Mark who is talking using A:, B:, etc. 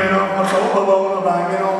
A: I'm số alone.